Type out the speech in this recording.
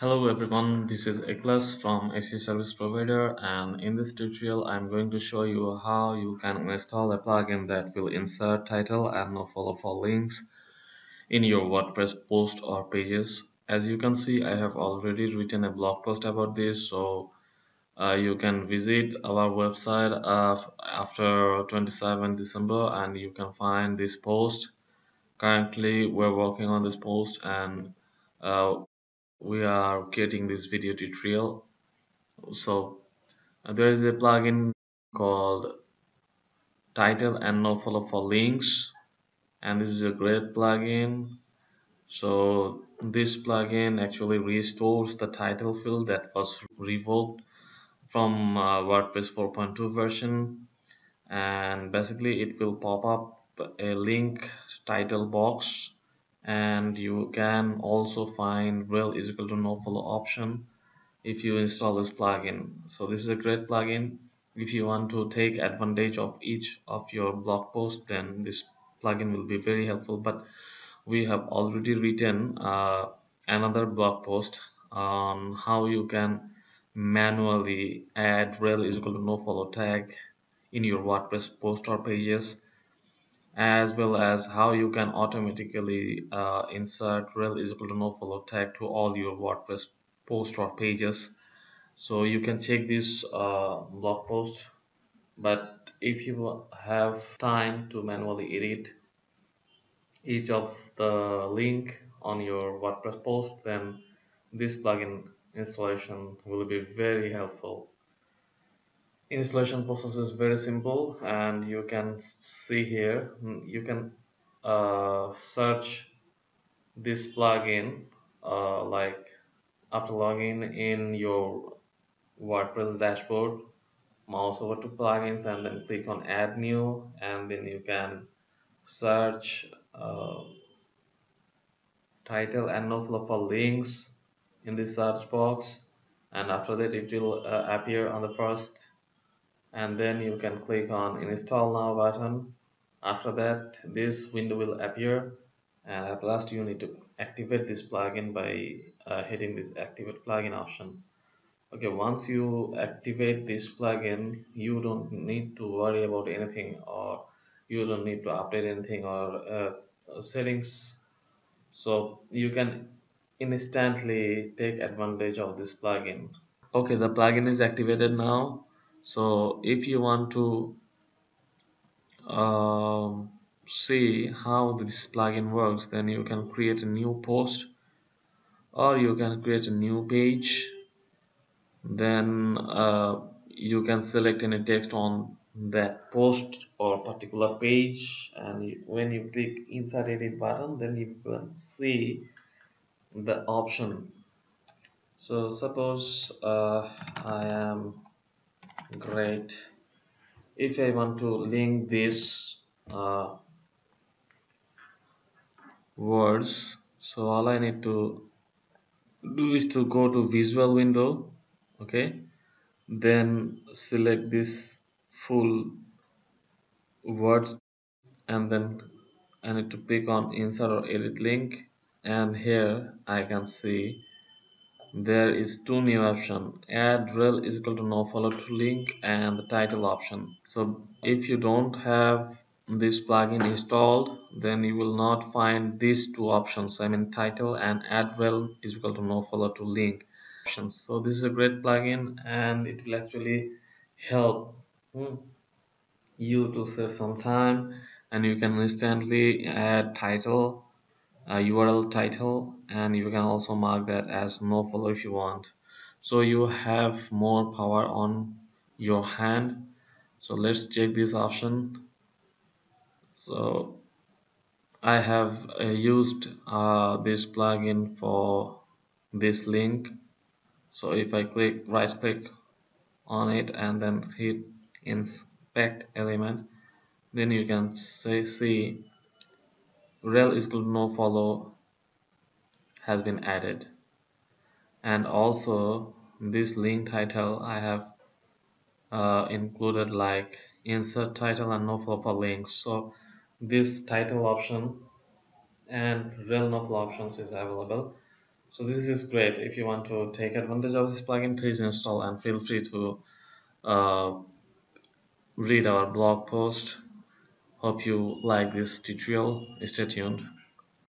everyone, this is Ekhlas from SEO Service Provider and in this tutorial I'm going to show you how you can install a plugin that will insert title and nofollow for links in your WordPress post or pages. As you can see I have already written a blog post about this so uh, you can visit our website uh, after 27 December and you can find this post. Currently we're working on this post and uh, we are creating this video tutorial. So uh, there is a plugin called title and nofollow for links and this is a great plugin. So this plugin actually restores the title field that was revoked from uh, WordPress 4.2 version and basically it will pop up a link title box and you can also find rel is equal to nofollow option if you install this plugin. So this is a great plugin. If you want to take advantage of each of your blog posts then this plugin will be very helpful. But we have already written uh, another blog post on how you can manually add rel is equal to nofollow tag in your WordPress post or pages as well as how you can automatically uh, insert rel is equal to nofollow tag to all your WordPress posts or pages. So you can check this uh, blog post but if you have time to manually edit each of the link on your WordPress post then this plugin installation will be very helpful installation process is very simple and you can see here mm, you can uh, search this plugin uh, like after logging in your WordPress dashboard mouse over to plugins and then click on add new and then you can search uh, title and nofollow for links in the search box and after that it will uh, appear on the first and then you can click on install now button. After that this window will appear. And at last you need to activate this plugin by uh, hitting this activate plugin option. Okay once you activate this plugin you don't need to worry about anything or you don't need to update anything or uh, settings. So you can instantly take advantage of this plugin. Okay the plugin is activated now so if you want to um, see how this plugin works then you can create a new post or you can create a new page. Then uh, you can select any text on that post or particular page and when you click insert edit button then you can see the option. So suppose uh, I am great. If I want to link this uh, words so all I need to do is to go to visual window okay? Then select this full words and then I need to click on insert or edit link. And here I can see there is two new option. Add rel is equal to nofollow to link and the title option. So if you don't have this plugin installed then you will not find these two options. I mean title and add rel is equal to nofollow to link options. So this is a great plugin and it will actually help hmm, you to save some time and you can instantly add title URL title and you can also mark that as nofollow if you want. So you have more power on your hand. So let's check this option. So I have uh, used uh, this plugin for this link. So if I click right click on it and then hit inspect element then you can say see rel is equal to nofollow has been added. And also this link title I have uh, included like insert title and nofollow for links. So this title option and rel no follow options is available. So this is great. If you want to take advantage of this plugin please install and feel free to uh, read our blog post hope you like this tutorial. Stay tuned